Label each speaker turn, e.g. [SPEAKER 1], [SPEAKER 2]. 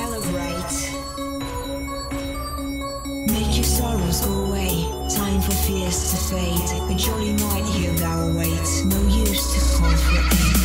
[SPEAKER 1] celebrate. Make your sorrows go away. Time for fears to fade. A jolly night here thou awaits. No use to call for aid.